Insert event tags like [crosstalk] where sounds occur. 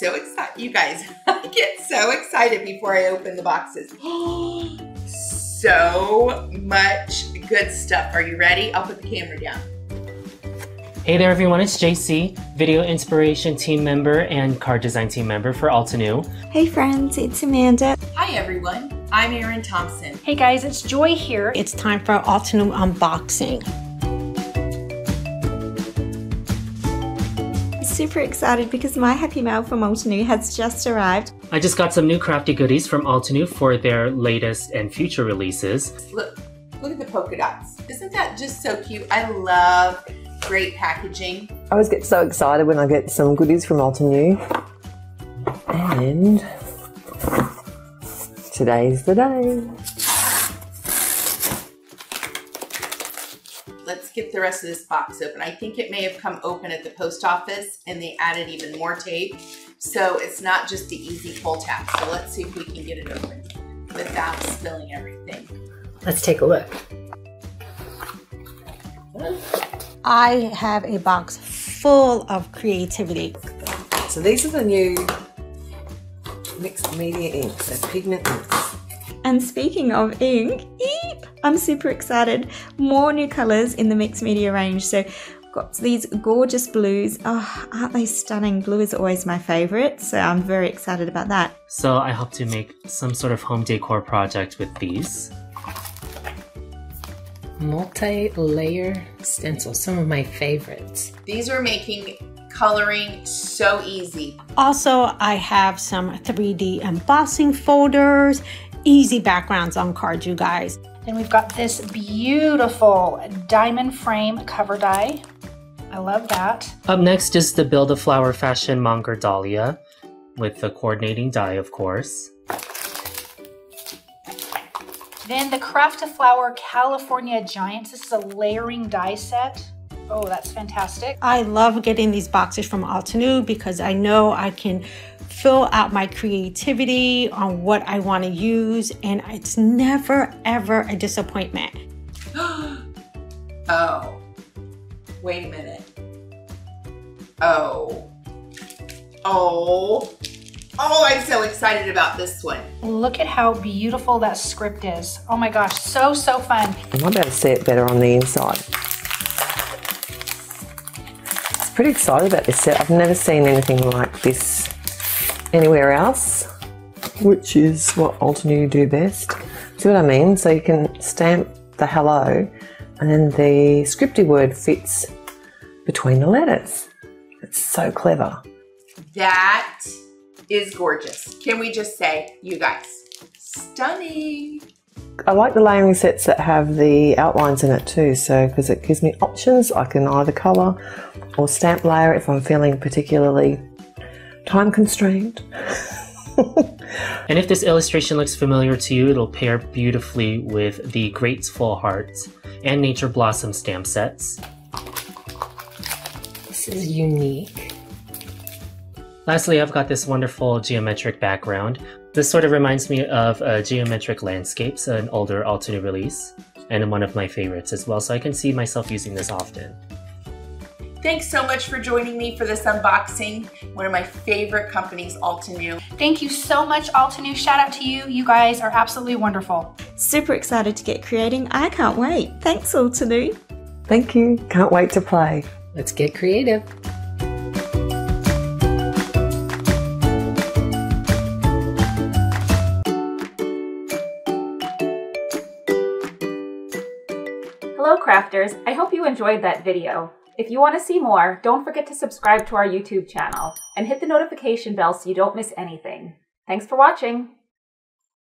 so excited. You guys, [laughs] I get so excited before I open the boxes. [gasps] so much good stuff. Are you ready? I'll put the camera down. Hey there everyone, it's Jaycee, video inspiration team member and card design team member for Altenew. Hey friends, it's Amanda. Hi everyone, I'm Erin Thompson. Hey guys, it's Joy here. It's time for Altenew unboxing. Super excited because my happy mail from Altenew has just arrived. I just got some new crafty goodies from Altenew for their latest and future releases. Look, look at the polka dots. Isn't that just so cute? I love great packaging. I always get so excited when I get some goodies from Altenew. And today's the day. Let's get the rest of this box open. I think it may have come open at the post office and they added even more tape. So it's not just the easy pull tab. So let's see if we can get it open without spilling everything. Let's take a look. I have a box full of creativity. So these are the new mixed media inks, they're pigment inks. And speaking of ink, eep, I'm super excited. More new colors in the mixed media range. So got these gorgeous blues. Oh, aren't they stunning? Blue is always my favorite, so I'm very excited about that. So I hope to make some sort of home decor project with these. Multi-layer stencils, some of my favorites. These are making coloring so easy. Also, I have some 3D embossing folders, easy backgrounds on cards, you guys. Then we've got this beautiful diamond frame cover die. I love that. Up next is the Build a Flower Fashion Monger Dahlia with the coordinating die, of course. Then the Craft a Flower California Giants. This is a layering die set. Oh, that's fantastic. I love getting these boxes from Altenew because I know I can fill out my creativity on what I want to use and it's never ever a disappointment. [gasps] oh, wait a minute. Oh, oh, oh, I'm so excited about this one. Look at how beautiful that script is. Oh my gosh, so, so fun. I might be able to see it better on the inside. I'm pretty excited about this set. I've never seen anything like this anywhere else, which is what Altenew do best. See what I mean? So you can stamp the hello and then the scripty word fits between the letters. It's so clever. That is gorgeous. Can we just say, you guys, stunning. I like the layering sets that have the outlines in it too, so because it gives me options, I can either colour or stamp layer if I'm feeling particularly time constrained. [laughs] and if this illustration looks familiar to you, it'll pair beautifully with the Grateful Hearts and Nature Blossom stamp sets. This is unique. Lastly, I've got this wonderful geometric background. This sort of reminds me of uh, Geometric Landscapes, an older Altenew release, and one of my favorites as well, so I can see myself using this often. Thanks so much for joining me for this unboxing. One of my favorite companies, Altenew. Thank you so much, Altenew. Shout out to you. You guys are absolutely wonderful. Super excited to get creating. I can't wait. Thanks, Altenew. Thank you. Can't wait to play. Let's get creative. Hello crafters, I hope you enjoyed that video. If you want to see more, don't forget to subscribe to our YouTube channel and hit the notification bell so you don't miss anything. Thanks for watching!